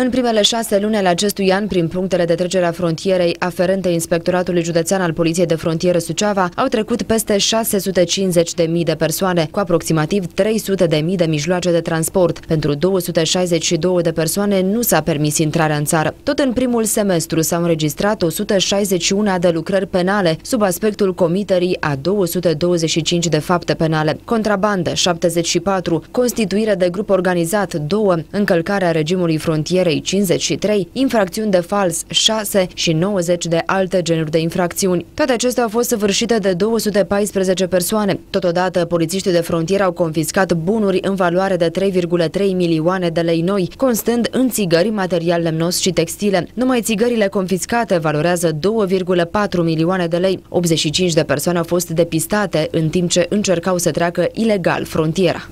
În primele șase luni ale acestui an, prin punctele de trecere a frontierei aferente Inspectoratului Județean al Poliției de Frontieră Suceava, au trecut peste 650.000 de persoane, cu aproximativ 300.000 de mijloace de transport. Pentru 262 de persoane nu s-a permis intrarea în țară. Tot în primul semestru s-au înregistrat 161 de lucrări penale, sub aspectul comiterii a 225 de fapte penale. Contrabandă 74, constituire de grup organizat 2, încălcarea regimului frontier frontierei 53, infracțiuni de fals 6 și 90 de alte genuri de infracțiuni. Toate acestea au fost săvârșite de 214 persoane. Totodată, polițiștii de frontieră au confiscat bunuri în valoare de 3,3 milioane de lei noi, constând în țigări, material lemnos și textile. Numai țigările confiscate valorează 2,4 milioane de lei. 85 de persoane au fost depistate în timp ce încercau să treacă ilegal frontiera.